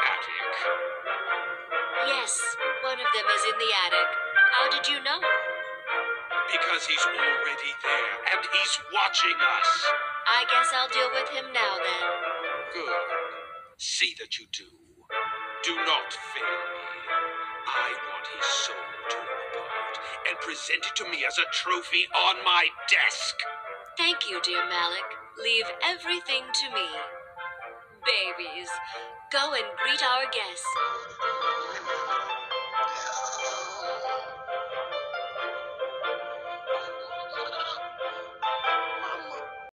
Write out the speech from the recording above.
boxes in your attic. Yes, one of them is in the attic. How did you know? Because he's already there, and he's watching us. I guess I'll deal with him now then. Good. See that you do. Do not fail me. I want his soul torn apart and presented to me as a trophy on my desk. Thank you, dear Malik. Leave everything to me. Go and greet our guests.